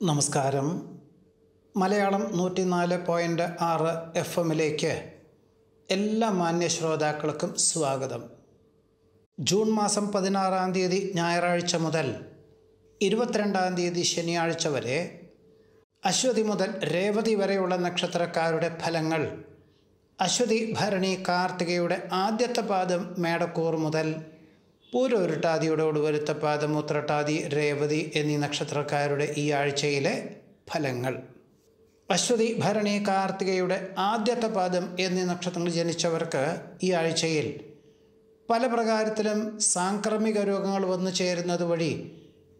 നമസ്കാരം. മലയാളം നൂറ്റിനാല് പോയിന്റ് ആറ് എഫ് എമ്മിലേക്ക് എല്ലാ മാന്യ ശ്രോതാക്കൾക്കും സ്വാഗതം. ജൂൺ മാസം പതിനാറാം തീയതി ഞായറാഴ്ച മുതൽ ഇരുപത്തിരണ്ടാം തീയതി ശനിയാഴ്ച വരെ അശ്വതി മുതൽ രേവതി വരെയുള്ള നക്ഷത്രക്കാരുടെ ഫലങ്ങൾ അശ്വതി ഭരണി കാർത്തികയുടെ ആദ്യത്തെ പാദം മേടക്കൂർ മുതൽ പൂരോരുട്ടാതിയുടെ ഒടുവരുത്ത പാദം ഉത്രട്ടാതി രേവതി എന്നീ നക്ഷത്രക്കാരുടെ ഈ ആഴ്ചയിലെ ഫലങ്ങൾ. അശ്വതി ഭരണി കാർത്തികയുടെ ആദ്യത്തെ പാദം എന്നീ നക്ഷത്രങ്ങൾ ജനിച്ചവർക്ക് ഈ ആഴ്ചയിൽ പല പ്രകാരത്തിലും സാംക്രമിക രോഗങ്ങൾ വന്നു ചേരുന്നത് വഴി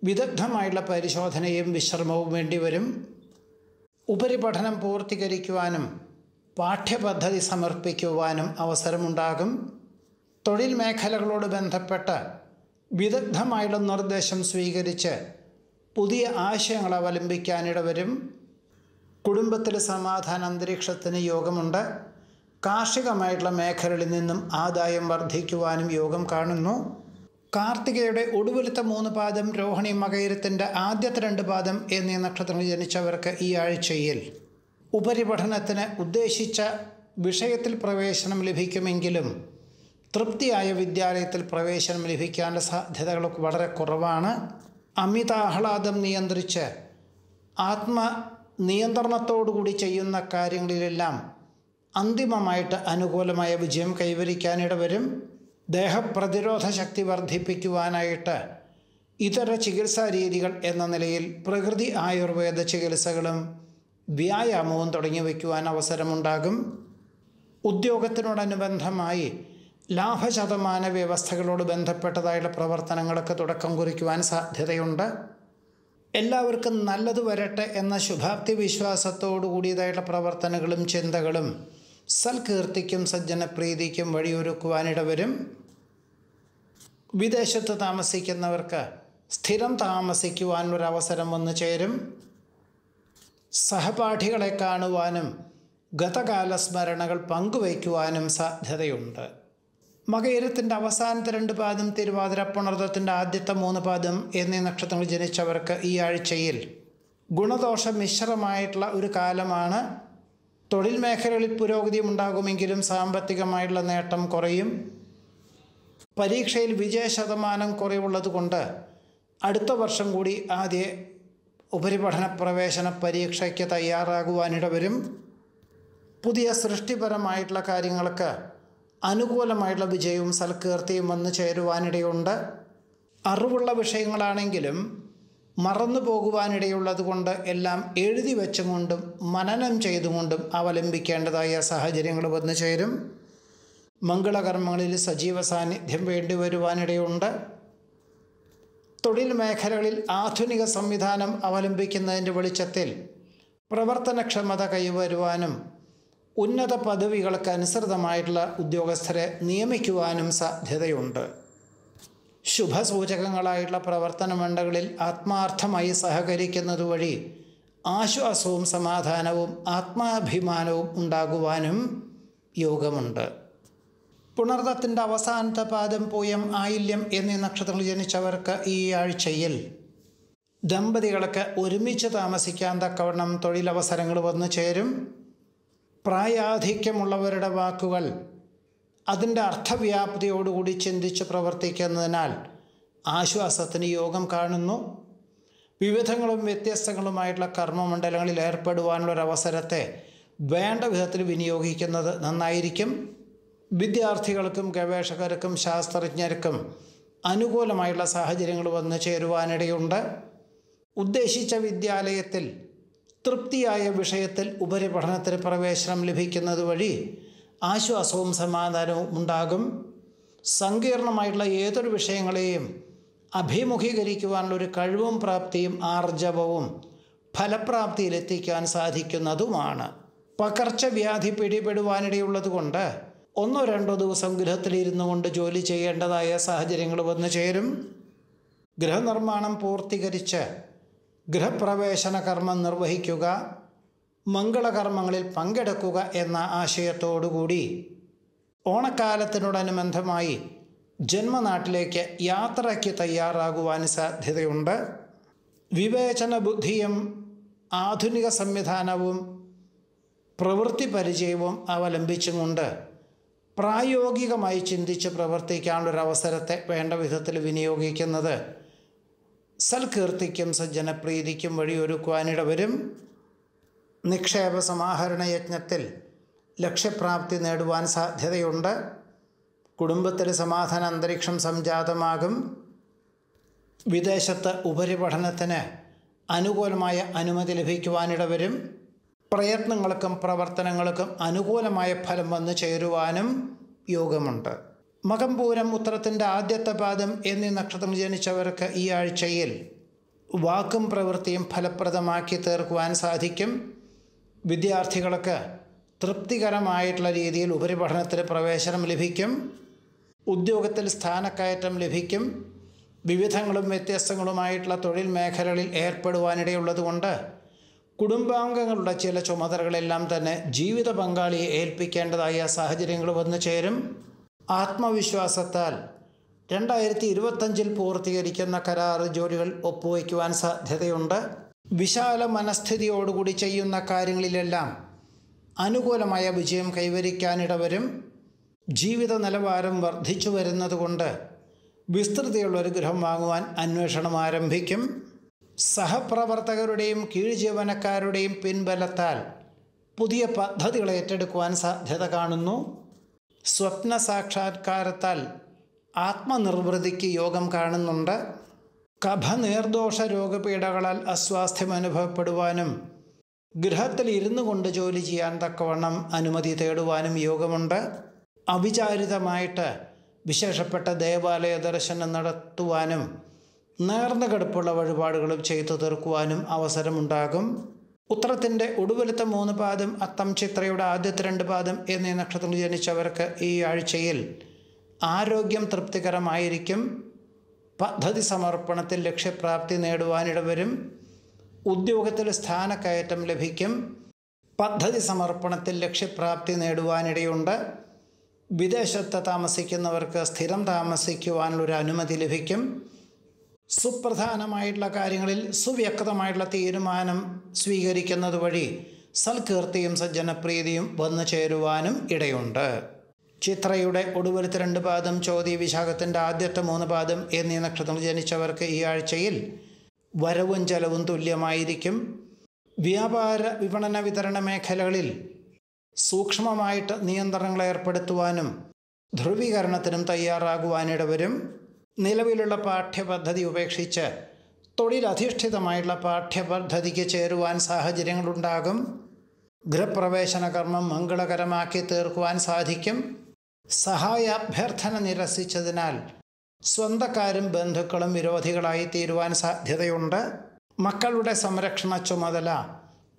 വിദഗ്ധമായുള്ള പരിശോധനയും വിശ്രമവും വേണ്ടിവരും ഉപരിപഠനം പൂർത്തീകരിക്കുവാനും പാഠ്യപദ്ധതി സമർപ്പിക്കുവാനും അവസരമുണ്ടാകും. തൊഴിൽ മേഖലകളോട് ബന്ധപ്പെട്ട് വിദഗ്ധമായുള്ള നിർദ്ദേശം സ്വീകരിച്ച് പുതിയ ആശയങ്ങൾ അവലംബിക്കാനിടവരും. കുടുംബത്തിലെ സമാധാന അന്തരീക്ഷത്തിന് യോഗമുണ്ട്. കാർഷികമായിട്ടുള്ള മേഖലകളിൽ നിന്നും ആദായം വർദ്ധിക്കുവാനും യോഗം കാണുന്നു. കാർത്തികയുടെ ഒടുവിലത്തെ മൂന്ന് പാദം രോഹിണി മകയിരത്തിന്റെ ആദ്യത്തെ രണ്ട് പാദം എന്നീ നക്ഷത്രങ്ങൾ ജനിച്ചവർക്ക് ഈ ആഴ്ചയിൽ ഉപരിപഠനത്തിന് ഉദ്ദേശിച്ച വിഷയത്തിൽ പ്രവേശനം ലഭിക്കുമെങ്കിലും തൃപ്തിയായ വിദ്യാലയത്തിൽ പ്രവേശനം ലഭിക്കാനുള്ള സാധ്യതകൾ വളരെ കുറവാണ്. അമിത ആഹ്ലാദം നിയന്ത്രിച്ച് ആത്മ നിയന്ത്രണത്തോടുകൂടി ചെയ്യുന്ന കാര്യങ്ങളിലെല്ലാം അന്തിമമായിട്ട് അനുകൂലമായ വിജയം കൈവരിക്കാനിട വരും ദേഹപ്രതിരോധ ശക്തി വർദ്ധിപ്പിക്കുവാനായിട്ട് ഇതര ചികിത്സാ രീതികൾ എന്ന നിലയിൽ പ്രകൃതി ആയുർവേദ ചികിത്സകളും വ്യായാമവും തുടങ്ങി വയ്ക്കുവാൻ അവസരമുണ്ടാകും. ഉദ്യോഗത്തിനോടനുബന്ധമായി ലാഭശതമാന വ്യവസ്ഥകളോട് ബന്ധപ്പെട്ടതായുള്ള പ്രവർത്തനങ്ങളൊക്കെ തുടക്കം കുറിക്കുവാൻ സാധ്യതയുണ്ട്. എല്ലാവർക്കും നല്ലത് വരട്ടെ എന്ന ശുഭാപ്തി വിശ്വാസത്തോടു കൂടിയതായിട്ടുള്ള പ്രവർത്തനങ്ങളും ചിന്തകളും സൽകീർത്തിക്കും സജ്ജനപ്രീതിക്കും വഴിയൊരുക്കുവാനിടവരും. വിദേശത്ത് താമസിക്കുന്നവർക്ക് സ്ഥിരം താമസിക്കുവാനൊരവസരം വന്നു ചേരും. സഹപാഠികളെ കാണുവാനും ഗതകാല സ്മരണകൾ പങ്കുവയ്ക്കുവാനും സാധ്യതയുണ്ട്. മകയിരത്തിന്റെ അവസാനത്തെ രണ്ട് പാദം തിരുവാതിര പുണർദത്തിന്റെ ആദ്യത്തെ മൂന്ന് പാദം എന്നീ നക്ഷത്രങ്ങൾ ജനിച്ചവർക്ക് ഈ ആഴ്ചയിൽ ഗുണദോഷ മിശ്രമായിട്ടുള്ള ഒരു കാലമാണ്. തൊഴിൽ മേഖലകളിൽ പുരോഗതി ഉണ്ടാകുമെങ്കിലും സാമ്പത്തികമായിട്ടുള്ള നേട്ടം കുറയും. പരീക്ഷയിൽ വിജയ ശതമാനം കുറവുള്ളതുകൊണ്ട് അടുത്ത വർഷം കൂടി ആദ്യ ഉപരിപഠന പ്രവേശന പരീക്ഷയ്ക്ക് തയ്യാറാകുവാനിടവരും. പുതിയ സൃഷ്ടിപരമായിട്ടുള്ള കാര്യങ്ങൾക്ക് അനുകൂലമായിട്ടുള്ള വിജയവും സൽകീർത്തിയും വന്നു ചേരുവാനിടയുണ്ട്. അറിവുള്ള വിഷയങ്ങളാണെങ്കിലും മറന്നു പോകുവാനിടയുള്ളത് കൊണ്ട് എല്ലാം എഴുതി വെച്ചുകൊണ്ടും മനനം ചെയ്തുകൊണ്ടും അവലംബിക്കേണ്ടതായ സാഹചര്യങ്ങൾ വന്നു ചേരും. മംഗളകർമ്മങ്ങളിൽ സജീവ സാന്നിധ്യം വേണ്ടി വരുവാനിടയുണ്ട് തൊഴിൽ മേഖലകളിൽ ആധുനിക സംവിധാനം അവലംബിക്കുന്നതിന്റെ വെളിച്ചത്തിൽ പ്രവർത്തനക്ഷമത കൈവരുവാനും ഉന്നത പദവികൾക്ക് അനുസൃതമായിട്ടുള്ള ഉദ്യോഗസ്ഥരെ നിയമിക്കുവാനും സാധ്യതയുണ്ട്. ശുഭസൂചകങ്ങളായിട്ടുള്ള പ്രവർത്തന മണ്ഡകളിൽ ആത്മാർത്ഥമായി സഹകരിക്കുന്നത് വഴി ആശ്വാസവും സമാധാനവും ആത്മാഭിമാനവും ഉണ്ടാകുവാനും യോഗമുണ്ട്. പുണർദത്തിന്റെ അവസാനത്തെ പാദം പൂയം ആയില്യം എന്നീ നക്ഷത്രങ്ങൾ ജനിച്ചവർക്ക് ഈ ആഴ്ചയിൽ ദമ്പതികളൊക്കെ ഒരുമിച്ച് താമസിക്കാൻ തക്കവണ്ണം തൊഴിലവസരങ്ങൾ വന്നു ചേരും. പ്രായാധിക്യമുള്ളവരുടെ വാക്കുകൾ അതിന്റെ അർത്ഥവ്യാപ്തിയോടുകൂടി ചിന്തിച്ച് പ്രവർത്തിക്കുന്നതിനാൽ ആശ്വാസത്തിന് യോഗം കാണുന്നു. വിവിധങ്ങളും വ്യത്യസ്തങ്ങളുമായിട്ടുള്ള കർമ്മമണ്ഡലങ്ങളിൽ ഏർപ്പെടുവാനുള്ളൊരവസരത്തെ വേണ്ട വിധത്തിൽ വിനിയോഗിക്കുന്നത് നന്നായിരിക്കും. വിദ്യാർത്ഥികൾക്കും ഗവേഷകർക്കും ശാസ്ത്രജ്ഞർക്കും അനുകൂലമായുള്ള സാഹചര്യങ്ങൾ വന്നു ചേരുവാനിടയുണ്ട്. ഉദ്ദേശിച്ച വിദ്യാലയത്തിൽ തൃപ്തിയായ വിഷയത്തിൽ ഉപരിപഠനത്തിന് പ്രവേശനം ലഭിക്കുന്നത് വഴി ആശ്വാസവും സമാധാനവും ഉണ്ടാകും. സങ്കീർണമായിട്ടുള്ള ഏതൊരു വിഷയങ്ങളെയും അഭിമുഖീകരിക്കുവാനുള്ള ഒരു കഴിവും പ്രാപ്തിയും ആർജവവും ഫലപ്രാപ്തിയിലെത്തിക്കാൻ സാധിക്കുന്നതുമാണ്. പകർച്ചവ്യാധി പിടിപെടുവാനിടയുള്ളതുകൊണ്ട് ഒന്നോ രണ്ടോ ദിവസം ഗൃഹത്തിലിരുന്നു കൊണ്ട് ജോലി ചെയ്യേണ്ടതായ സാഹചര്യങ്ങൾ വന്നു ചേരും. ഗൃഹനിർമ്മാണം പൂർത്തീകരിച്ച് ഗൃഹപ്രവേശന കർമ്മം നിർവഹിക്കുക മംഗളകർമ്മങ്ങളിൽ പങ്കെടുക്കുക എന്ന ആശയത്തോടുകൂടി ഓണക്കാലത്തിനോടനുബന്ധമായി ജന്മനാട്ടിലേക്ക് യാത്രയ്ക്ക് തയ്യാറാകുവാൻ സാധ്യതയുണ്ട്. വിവേചന ബുദ്ധിയും ആധുനിക സംവിധാനവും പ്രവൃത്തി പരിചയവും അവലംബിച്ചും കൊണ്ട് പ്രായോഗികമായി ചിന്തിച്ച് പ്രവർത്തിക്കാനുള്ളൊരവസരത്തെ വേണ്ട വിധത്തിൽ വിനിയോഗിക്കുന്നത് സൽകീർത്തിക്കും സജ്ജനപ്രീതിക്കും വഴിയൊരുക്കുവാനിടവരും. നിക്ഷേപ സമാഹരണ യജ്ഞത്തിൽ ലക്ഷ്യപ്രാപ്തി നേടുവാൻ സാധ്യതയുണ്ട്. കുടുംബത്തിൽ സമാധാന അന്തരീക്ഷം സംജാതമാകും. വിദേശത്ത് ഉപരിപഠനത്തിന് അനുകൂലമായ അനുമതി ലഭിക്കുവാനിടവരും. പ്രയത്നങ്ങൾക്കും പ്രവർത്തനങ്ങൾക്കും അനുകൂലമായ ഫലം വന്നു ചേരുവാനും യോഗമുണ്ട്. മകംപൂരം ഉത്തരത്തിന്റെ ആദ്യത്തെ പാദം എന്നീ നക്ഷത്രം ജനിച്ചവർക്ക് ഈ ആഴ്ചയിൽ വാക്കും പ്രവൃത്തിയും ഫലപ്രദമാക്കി തീർക്കുവാൻ സാധിക്കും. വിദ്യാർത്ഥികൾക്ക് തൃപ്തികരമായിട്ടുള്ള രീതിയിൽ ഉപരിപഠനത്തിന് പ്രവേശനം ലഭിക്കും. ഉദ്യോഗത്തിൽ സ്ഥാനക്കയറ്റം ലഭിക്കും. വിവിധങ്ങളും വ്യത്യസ്തങ്ങളുമായിട്ടുള്ള തൊഴിൽ മേഖലകളിൽ ഏർപ്പെടുവാനിടയുള്ളതുകൊണ്ട് കുടുംബാംഗങ്ങളുടെ ചില ചുമതലകളെല്ലാം തന്നെ ജീവിത പങ്കാളിയെ ഏൽപ്പിക്കേണ്ടതായ സാഹചര്യങ്ങൾ വന്നു ചേരും ആത്മവിശ്വാസത്താൽ രണ്ടായിരത്തി ഇരുപത്തഞ്ചിൽ പൂർത്തീകരിക്കുന്ന കരാറ് ജോലികൾ ഒപ്പുവയ്ക്കുവാൻ സാധ്യതയുണ്ട്. വിശാല മനസ്ഥിതിയോടുകൂടി ചെയ്യുന്ന കാര്യങ്ങളിലെല്ലാം അനുകൂലമായ വിജയം കൈവരിക്കാനിടവരും. ജീവിത നിലവാരം വർദ്ധിച്ചു വരുന്നതുകൊണ്ട് വിസ്തൃതിയുള്ളൊരു ഗൃഹം വാങ്ങുവാൻ അന്വേഷണം ആരംഭിക്കും. സഹപ്രവർത്തകരുടെയും കീഴ് ജീവനക്കാരുടെയും പിൻബലത്താൽ പുതിയ പദ്ധതികൾ ഏറ്റെടുക്കുവാൻ സാധ്യത കാണുന്നു. സ്വപ്ന സാക്ഷാത്കാരത്താൽ ആത്മനിർവൃതിക്ക് യോഗം കാണുന്നുണ്ട്. കഭ നീർദോഷ രോഗപീഠകളാൽ അസ്വാസ്ഥ്യം അനുഭവപ്പെടുവാനും ഗൃഹത്തിൽ ഇരുന്നു കൊണ്ട് ജോലി ചെയ്യാൻ തക്കവണ്ണം അനുമതി തേടുവാനും യോഗമുണ്ട്. അവിചാരിതമായിട്ട് വിശേഷപ്പെട്ട ദേവാലയ ദർശനം നടത്തുവാനും നേർന്ന കടുപ്പുള്ള വഴിപാടുകളും ചെയ്തു തീർക്കുവാനും അവസരമുണ്ടാകും. ഉത്തരത്തിന്റെ ഒടുവിലത്തെ മൂന്ന് പാദം അത്തം ചിത്രയുടെ ആദ്യത്തെ രണ്ട് പാദം എന്നീ നക്ഷത്രത്തിൽ ജനിച്ചവർക്ക് ഈ ആഴ്ചയിൽ ആരോഗ്യം തൃപ്തികരമായിരിക്കും. പദ്ധതി സമർപ്പണത്തിൽ ലക്ഷ്യപ്രാപ്തി നേടുവാനിടവരും. ഉദ്യോഗത്തിൽ സ്ഥാനക്കയറ്റം ലഭിക്കും. പദ്ധതി സമർപ്പണത്തിൽ ലക്ഷ്യപ്രാപ്തി നേടുവാനിടയുണ്ട്. വിദേശത്ത് താമസിക്കുന്നവർക്ക് സ്ഥിരം താമസിക്കുവാനുള്ളൊരു അനുമതി ലഭിക്കും. സുപ്രധാനമായിട്ടുള്ള കാര്യങ്ങളിൽ സുവ്യക്തമായിട്ടുള്ള തീരുമാനം സ്വീകരിക്കുന്നത് വഴി സൽകീർത്തിയും സജ്ജനപ്രീതിയും വന്നു ചേരുവാനും ഇടയുണ്ട്. ചിത്രയുടെ ഒടുവിലത്തെ രണ്ട് പാദം ചോതി വിശാഖത്തിന്റെ ആദ്യത്തെ മൂന്ന് പാദം എന്നീ നക്ഷത്രങ്ങൾ ജനിച്ചവർക്ക് ഈ ആഴ്ചയിൽ വരവും ചെലവും തുല്യമായിരിക്കും. വ്യാപാര വിപണന വിതരണ മേഖലകളിൽ സൂക്ഷ്മമായിട്ട് നിയന്ത്രണങ്ങൾ ഏർപ്പെടുത്തുവാനും ധ്രുവീകരണത്തിനും തയ്യാറാകുവാനിടവരും. നിലവിലുള്ള പാഠ്യപദ്ധതി ഉപേക്ഷിച്ച് തൊഴിലധിഷ്ഠിതമായിട്ടുള്ള പാഠ്യപദ്ധതിക്ക് ചേരുവാൻ സാഹചര്യങ്ങളുണ്ടാകും. ഗൃഹപ്രവേശന കർമ്മം മംഗളകരമാക്കി തീർക്കുവാൻ സാധിക്കും. സഹായ അഭ്യർത്ഥന നിരസിച്ചതിനാൽ സ്വന്തക്കാരും ബന്ധുക്കളും വിരോധികളായി തീരുവാൻ സാധ്യതയുണ്ട്. മക്കളുടെ സംരക്ഷണ ചുമതല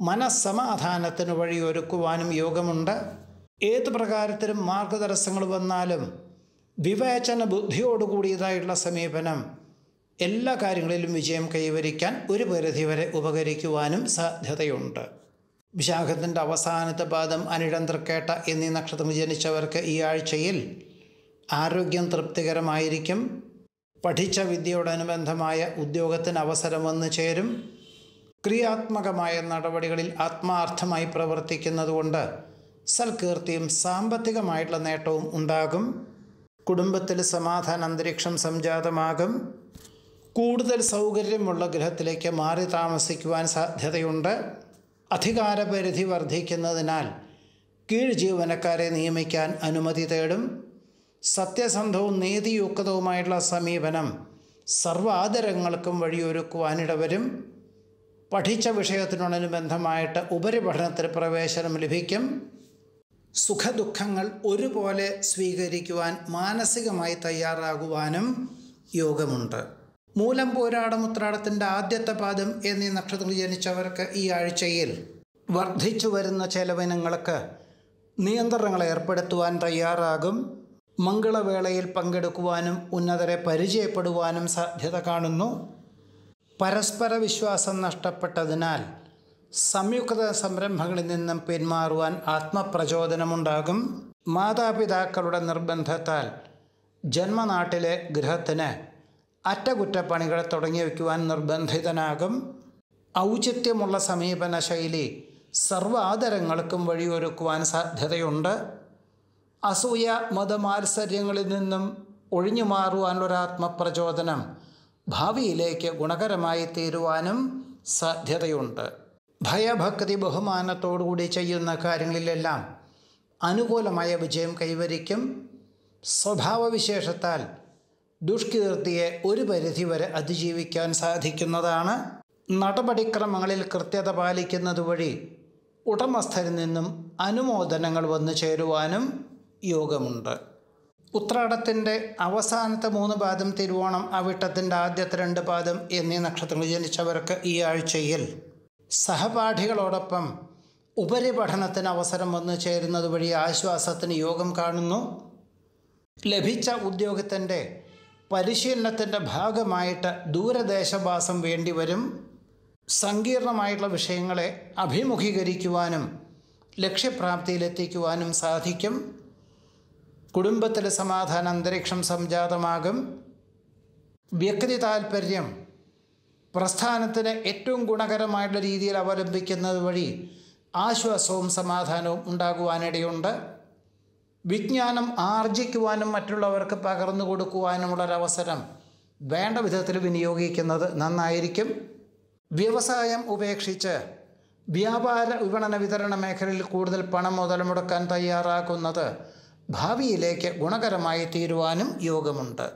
മനസ്സമാധാനത്തിന് വഴിയൊരുക്കുവാനും യോഗമുണ്ട്. ഏത് പ്രകാരത്തിലും മാർഗതടസ്സങ്ങൾ വന്നാലും വിവേചന ബുദ്ധിയോടുകൂടിയതായിട്ടുള്ള സമീപനം എല്ലാ കാര്യങ്ങളിലും വിജയം കൈവരിക്കാൻ ഒരു പരിധിവരെ ഉപകരിക്കുവാനും സാധ്യതയുണ്ട്. വിശാഖത്തിന്റെ അവസാനത്തെ പാദം അനിടം തൃക്കേട്ട എന്നീ നക്ഷത്രം ജനിച്ചവർക്ക് ഈ ആഴ്ചയിൽ ആരോഗ്യം തൃപ്തികരമായിരിക്കും. പഠിച്ച വിദ്യയോടനുബന്ധമായ ഉദ്യോഗത്തിന് അവസരം വന്നു ചേരും. ക്രിയാത്മകമായ നടപടികളിൽ ആത്മാർത്ഥമായി പ്രവർത്തിക്കുന്നതുകൊണ്ട് സൽകീർത്തിയും സാമ്പത്തികമായിട്ടുള്ള നേട്ടവും ഉണ്ടാകും. കുടുംബത്തിൽ സമാധാന അന്തരീക്ഷം സംജാതമാകും. കൂടുതൽ സൗകര്യമുള്ള ഗൃഹത്തിലേക്ക് മാറി താമസിക്കുവാൻ സാധ്യതയുണ്ട്. അധികാരപരിധി വർദ്ധിക്കുന്നതിനാൽ കീഴ് ജീവനക്കാരെ നിയമിക്കാൻ അനുമതി തേടും. സത്യസന്ധവും നീതിയുക്തവുമായിട്ടുള്ള സമീപനം സർവാദരങ്ങൾക്കും വഴിയൊരുക്കുവാനിടവരും. പഠിച്ച വിഷയത്തിനോടനുബന്ധമായിട്ട് ഉപരിപഠനത്തിന് പ്രവേശനം ലഭിക്കും. സുഖദുഃഖങ്ങൾ ഒരുപോലെ സ്വീകരിക്കുവാൻ മാനസികമായി തയ്യാറാകുവാനും യോഗമുണ്ട്. മൂലം പോരാടം ഉത്രാടത്തിന്റെ ആദ്യത്തെ പാദം എന്നീ നക്ഷത്രങ്ങൾ ജനിച്ചവർക്ക് ഈ ആഴ്ചയിൽ വർദ്ധിച്ചു വരുന്ന ചെലവിനങ്ങൾക്ക് നിയന്ത്രണങ്ങൾ ഏർപ്പെടുത്തുവാൻ തയ്യാറാകും. മംഗളവേളയിൽ പങ്കെടുക്കുവാനും ഉന്നതരെ പരിചയപ്പെടുവാനും സാധ്യത കാണുന്നു. പരസ്പര വിശ്വാസം നഷ്ടപ്പെട്ടതിനാൽ സംയുക്ത സംരംഭങ്ങളിൽ നിന്നും പിന്മാറുവാൻ ആത്മപ്രചോദനമുണ്ടാകും. മാതാപിതാക്കളുടെ നിർബന്ധത്താൽ ജന്മനാട്ടിലെ ഗൃഹത്തിന് അറ്റകുറ്റപ്പണികൾ തുടങ്ങി വയ്ക്കുവാൻ നിർബന്ധിതനാകും. ഔചിത്യമുള്ള സമീപന ശൈലി സർവാദരങ്ങൾക്കും വഴിയൊരുക്കുവാൻ സാധ്യതയുണ്ട്. അസൂയ മതമാത്സര്യങ്ങളിൽ നിന്നും ഒഴിഞ്ഞു മാറുവാനുള്ളൊരാത്മപ്രചോദനം ഭാവിയിലേക്ക് ഗുണകരമായി തീരുവാനും സാധ്യതയുണ്ട്. ഭയഭക്തി ബഹുമാനത്തോടുകൂടി ചെയ്യുന്ന കാര്യങ്ങളിലെല്ലാം അനുകൂലമായ വിജയം കൈവരിക്കും. സ്വഭാവവിശേഷത്താൽ ദുഷ്കീർത്തിയെ ഒരു പരിധിവരെ അതിജീവിക്കാൻ സാധിക്കുന്നതാണ്. നടപടിക്രമങ്ങളിൽ കൃത്യത പാലിക്കുന്നത് വഴി ഉടമസ്ഥരിൽ നിന്നും അനുമോദനങ്ങൾ വന്നു ചേരുവാനും യോഗമുണ്ട്. ഉത്രാടത്തിന്റെ അവസാനത്തെ മൂന്ന് പാദം തിരുവോണം അവിട്ടത്തിന്റെ ആദ്യത്തെ രണ്ട് പാദം എന്നീ നക്ഷത്രങ്ങൾ ജനിച്ചവർക്ക് ഈ ആഴ്ചയിൽ സഹപാഠികളോടൊപ്പം ഉപരിപഠനത്തിന് അവസരം വന്നു ചേരുന്നത് വഴി ആശ്വാസത്തിന് യോഗം കാണുന്നു. ലഭിച്ച ഉദ്യോഗത്തിന്റെ പരിശീലനത്തിന്റെ ഭാഗമായിട്ട് ദൂരദേശവാസം വേണ്ടിവരും സങ്കീർണമായിട്ടുള്ള വിഷയങ്ങളെ അഭിമുഖീകരിക്കുവാനും ലക്ഷ്യപ്രാപ്തിയിലെത്തിക്കുവാനും സാധിക്കും. കുടുംബത്തിലെ സമാധാന അന്തരീക്ഷം സംജാതമാകും. വ്യക്തി താൽപ്പര്യം പ്രസ്ഥാനത്തിന് ഏറ്റവും ഗുണകരമായിട്ടുള്ള രീതിയിൽ അവലംബിക്കുന്നത് വഴി ആശ്വാസവും സമാധാനവും ഉണ്ടാകുവാനിടയുണ്ട്. വിജ്ഞാനം ആർജിക്കുവാനും മറ്റുള്ളവർക്ക് പകർന്നു കൊടുക്കുവാനുമുള്ളൊരവസരം വേണ്ട വിധത്തിൽ വിനിയോഗിക്കുന്നത് നന്നായിരിക്കും. വ്യവസായം ഉപേക്ഷിച്ച് വ്യാപാര വിപണന വിതരണ മേഖലയിൽ കൂടുതൽ പണം മുതൽ മുടക്കാൻ തയ്യാറാക്കുന്നത് ഭാവിയിലേക്ക് ഗുണകരമായി തീരുവാനും യോഗമുണ്ട്.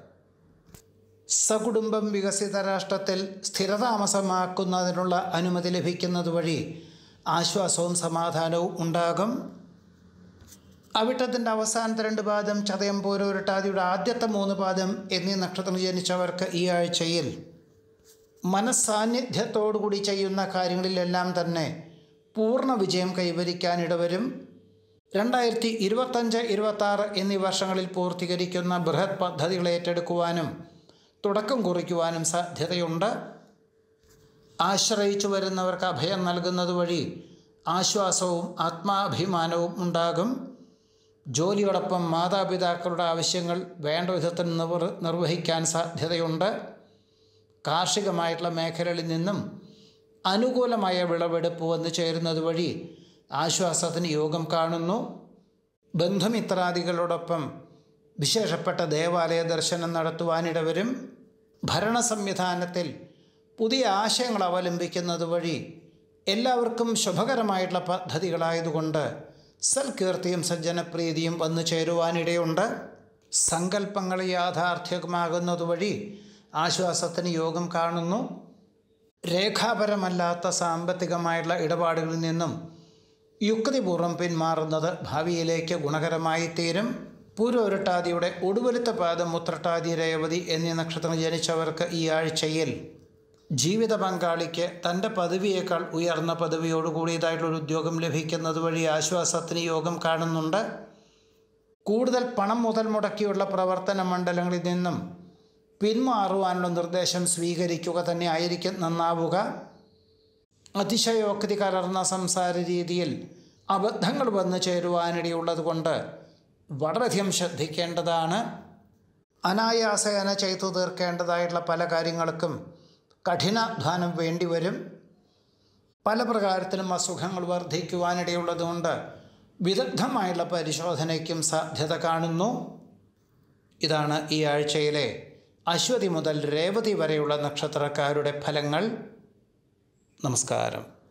സകുടുംബം വികസിത രാഷ്ട്രത്തിൽ സ്ഥിരതാമസമാക്കുന്നതിനുള്ള അനുമതി ലഭിക്കുന്നത് വഴി ആശ്വാസവും സമാധാനവും ഉണ്ടാകും. അവിട്ടത്തിന്റെ അവസാനത്തെ രണ്ട് പാദം ചതയം പോരൂരട്ടാതിയുടെ ആദ്യത്തെ മൂന്ന് പാദം എന്നീ നക്ഷത്രം ജനിച്ചവർക്ക് ഈ ആഴ്ചയിൽ മനസ്സാന്നിധ്യത്തോടുകൂടി ചെയ്യുന്ന കാര്യങ്ങളിലെല്ലാം തന്നെ പൂർണ വിജയം കൈവരിക്കാൻ ഇടവരും. രണ്ടായിരത്തി ഇരുപത്തഞ്ച് ഇരുപത്താറ് എന്നീ വർഷങ്ങളിൽ പൂർത്തീകരിക്കുന്ന ബൃഹത് പദ്ധതികൾ ഏറ്റെടുക്കുവാനും തുടക്കം കുറിക്കുവാനും സാധ്യതയുണ്ട്. ആശ്രയിച്ചു വരുന്നവർക്ക് അഭയം നൽകുന്നത് വഴി ആശ്വാസവും ആത്മാഭിമാനവും ഉണ്ടാകും. ജോലിയോടൊപ്പം മാതാപിതാക്കളുടെ ആവശ്യങ്ങൾ വേണ്ട വിധത്തിൽ നിർ നിർവഹിക്കാൻ സാധ്യതയുണ്ട്. കാർഷികമായിട്ടുള്ള മേഖലകളിൽ നിന്നും അനുകൂലമായ വിളവെടുപ്പ് വന്നു ചേരുന്നത് വഴി ആശ്വാസത്തിന് യോഗം കാണുന്നു. ബന്ധുമിത്രാദികളോടൊപ്പം വിശേഷപ്പെട്ട ദേവാലയ ദർശനം നടത്തുവാനിടവരും. ഭരണ സംവിധാനത്തിൽ പുതിയ ആശയങ്ങൾ അവലംബിക്കുന്നത് വഴി എല്ലാവർക്കും ശുഭകരമായിട്ടുള്ള പദ്ധതികളായതുകൊണ്ട് സൽകീർത്തിയും സജ്ജനപ്രീതിയും വന്നു ചേരുവാനിടയുണ്ട്. സങ്കല്പങ്ങൾ യാഥാർത്ഥ്യമാകുന്നത് വഴി ആശ്വാസത്തിന് യോഗം കാണുന്നു. രേഖാപരമല്ലാത്ത സാമ്പത്തികമായിട്ടുള്ള ഇടപാടുകളിൽ നിന്നും യുക്തിപൂർവം പിന്മാറുന്നത് ഭാവിയിലേക്ക് ഗുണകരമായി തീരും പൂരോരുട്ടാതിയുടെ ഒടുവലുത്ത പാദം മുത്രട്ടാതി രേവതി എന്നീ നക്ഷത്രം ജനിച്ചവർക്ക് ഈ ആഴ്ചയിൽ ജീവിത പങ്കാളിക്ക് തന്റെ പദവിയേക്കാൾ ഉയർന്ന പദവിയോടുകൂടിയതായിട്ടുള്ളൊരു ഉദ്യോഗം ലഭിക്കുന്നത് വഴി ആശ്വാസത്തിന് യോഗം കാണുന്നുണ്ട്. കൂടുതൽ പണം മുതൽ മുടക്കിയുള്ള പ്രവർത്തന മണ്ഡലങ്ങളിൽ നിന്നും പിന്മാറുവാനുള്ള നിർദ്ദേശം സ്വീകരിക്കുക തന്നെ ആയിരിക്കും നന്നാവുക. അതിശയോക്തി കലർന്ന സംസാര രീതിയിൽ അബദ്ധങ്ങൾ വന്നു ചേരുവാനിടയുള്ളത് കൊണ്ട് വളരെയധികം ശ്രദ്ധിക്കേണ്ടതാണ്. അനായാസേന ചെയ്തു തീർക്കേണ്ടതായിട്ടുള്ള പല കാര്യങ്ങൾക്കും കഠിനാധ്വാനം വേണ്ടിവരും പല പ്രകാരത്തിലും അസുഖങ്ങൾ വർദ്ധിക്കുവാനിടയുള്ളതുകൊണ്ട് വിദഗ്ധമായുള്ള പരിശോധനയ്ക്കും സാധ്യത കാണുന്നു. ഇതാണ് ഈ ആഴ്ചയിലെ അശ്വതി മുതൽ രേവതി വരെയുള്ള നക്ഷത്രക്കാരുടെ ഫലങ്ങൾ. നമസ്കാരം.